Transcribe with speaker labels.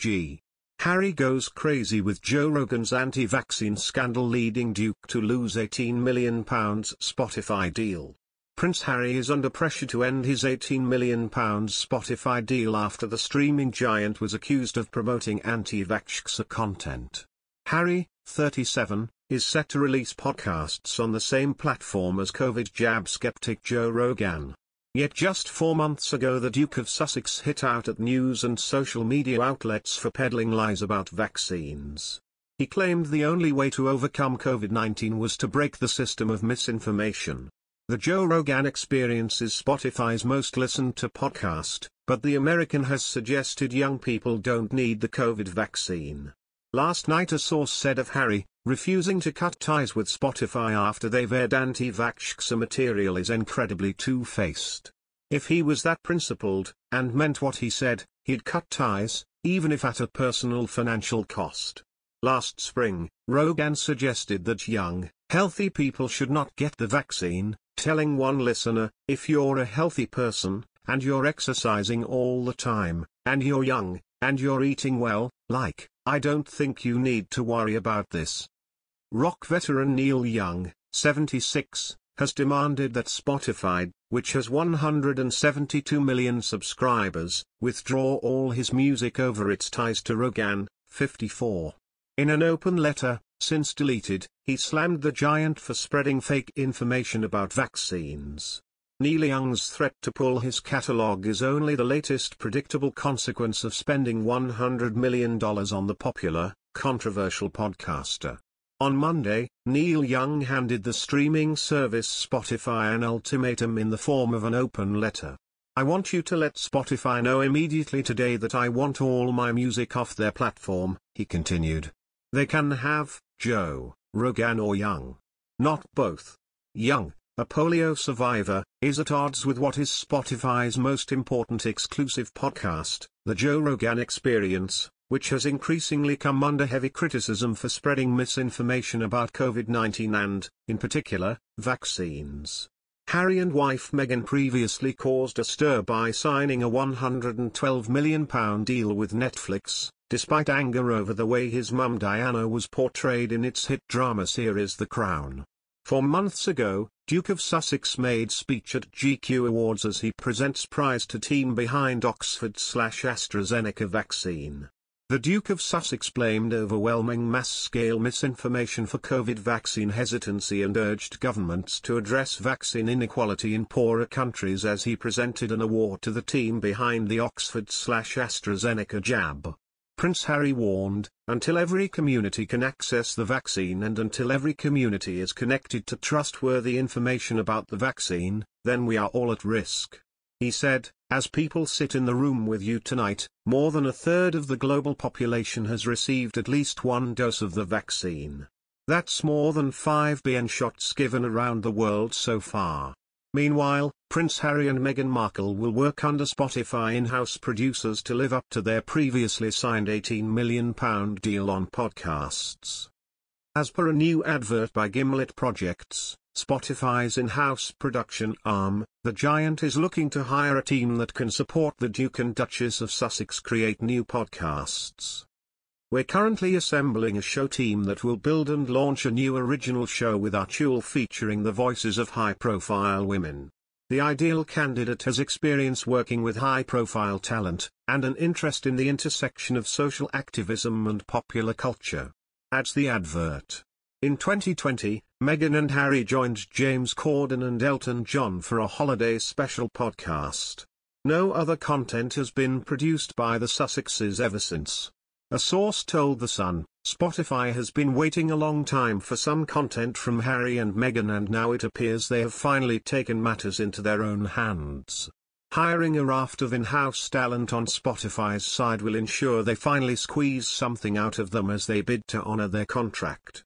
Speaker 1: TMG. Harry goes crazy with Joe Rogan's anti-vaccine scandal leading Duke to lose £18 million Spotify deal. Prince Harry is under pressure to end his £18 million Spotify deal after the streaming giant was accused of promoting anti-vaxxer content. Harry, 37, is set to release podcasts on the same platform as COVID jab skeptic Joe Rogan. Yet just four months ago the Duke of Sussex hit out at news and social media outlets for peddling lies about vaccines. He claimed the only way to overcome COVID-19 was to break the system of misinformation. The Joe Rogan Experience is Spotify's most listened to podcast, but The American has suggested young people don't need the COVID vaccine. Last night a source said of Harry, refusing to cut ties with Spotify after they've aired anti-vaxxer material is incredibly two-faced. If he was that principled, and meant what he said, he'd cut ties, even if at a personal financial cost. Last spring, Rogan suggested that young, healthy people should not get the vaccine, telling one listener, if you're a healthy person, and you're exercising all the time, and you're young, and you're eating well, like, I don't think you need to worry about this. Rock veteran Neil Young, 76, has demanded that Spotify, which has 172 million subscribers, withdraw all his music over its ties to Rogan, 54. In an open letter, since deleted, he slammed the giant for spreading fake information about vaccines. Neil Young's threat to pull his catalog is only the latest predictable consequence of spending $100 million on the popular, controversial podcaster. On Monday, Neil Young handed the streaming service Spotify an ultimatum in the form of an open letter. I want you to let Spotify know immediately today that I want all my music off their platform, he continued. They can have, Joe, Rogan or Young. Not both. Young, a polio survivor, is at odds with what is Spotify's most important exclusive podcast, The Joe Rogan Experience, which has increasingly come under heavy criticism for spreading misinformation about COVID-19 and, in particular, vaccines. Harry and wife Meghan previously caused a stir by signing a £112 million deal with Netflix, despite anger over the way his mum Diana was portrayed in its hit drama series The Crown. Four months ago, Duke of Sussex made speech at GQ Awards as he presents prize to team behind Oxford-AstraZeneca vaccine. The Duke of Sussex blamed overwhelming mass-scale misinformation for COVID vaccine hesitancy and urged governments to address vaccine inequality in poorer countries as he presented an award to the team behind the Oxford-AstraZeneca jab. Prince Harry warned, until every community can access the vaccine and until every community is connected to trustworthy information about the vaccine, then we are all at risk. He said, as people sit in the room with you tonight, more than a third of the global population has received at least one dose of the vaccine. That's more than 5 billion shots given around the world so far. Meanwhile, Prince Harry and Meghan Markle will work under Spotify in-house producers to live up to their previously signed £18 million deal on podcasts. As per a new advert by Gimlet Projects, Spotify's in-house production arm, the giant is looking to hire a team that can support the Duke and Duchess of Sussex create new podcasts. We're currently assembling a show team that will build and launch a new original show with Archewell featuring the voices of high-profile women. The ideal candidate has experience working with high-profile talent, and an interest in the intersection of social activism and popular culture. Adds the advert. In 2020, Meghan and Harry joined James Corden and Elton John for a holiday special podcast. No other content has been produced by the Sussexes ever since. A source told The Sun, Spotify has been waiting a long time for some content from Harry and Meghan and now it appears they have finally taken matters into their own hands. Hiring a raft of in-house talent on Spotify's side will ensure they finally squeeze something out of them as they bid to honor their contract.